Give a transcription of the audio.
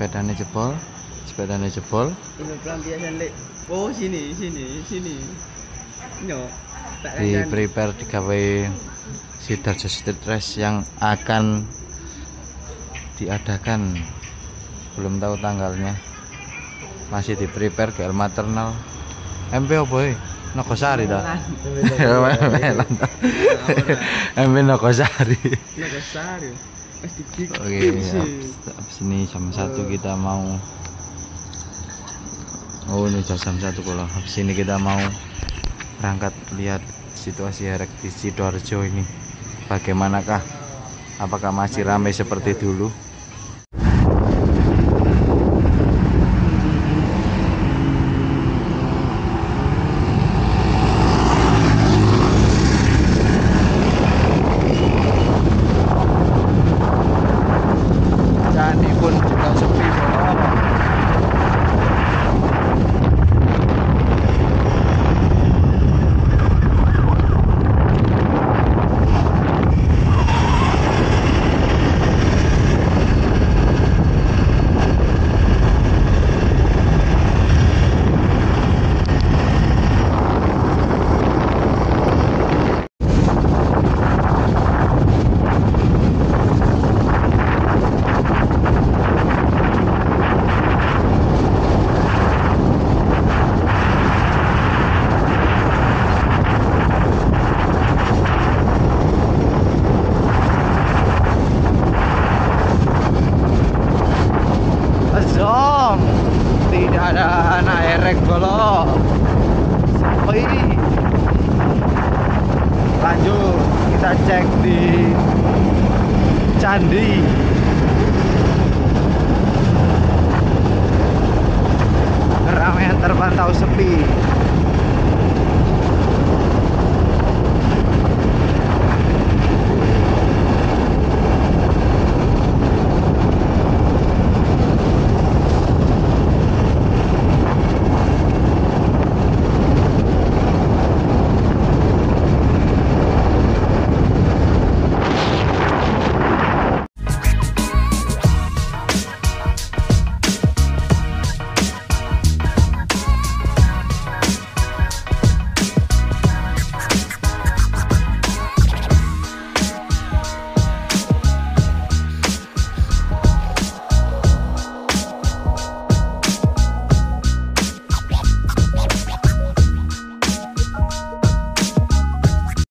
sepedanya jebol sepedanya jebol. Ini pelampiasan lek. Oh sini sini sini. Tak di prepare digawe Sidarjo Street Race yang akan diadakan. Belum tahu tanggalnya. Masih di prepare GL maternal. MP apa ya? Nogosari dah MP Nogosari. Nagasari. Oke, abis, ini jam satu kita mau Oh ini jam satu kalau habis ini kita mau berangkat lihat situasi herek di Sidoarjo ini Bagaimanakah? Apakah masih ramai seperti dulu? Tidak ada anak erek kalau sepi lanjut kita cek di candi